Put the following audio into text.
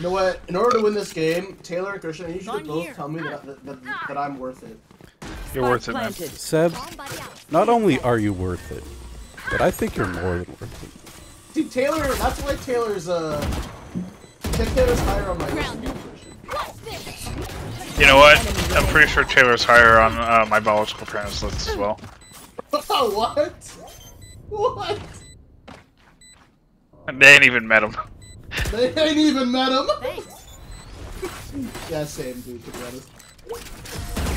You know what? In order to win this game, Taylor and Christian, I need you to both tell me that, that, that, that I'm worth it. You're worth it, man. Seb, Bomb buddy out. not only are you worth it, but I think you're more than worth it. Dude, Taylor, that's why Taylor's, uh... Taylor's higher on my list Ground. than Christian. What's this? You know what? I'm pretty sure Taylor's higher on uh, my biological parents list as well. what? What? And they ain't even met him. They ain't even met him. Thanks. Yeah, same, dude, to be honest.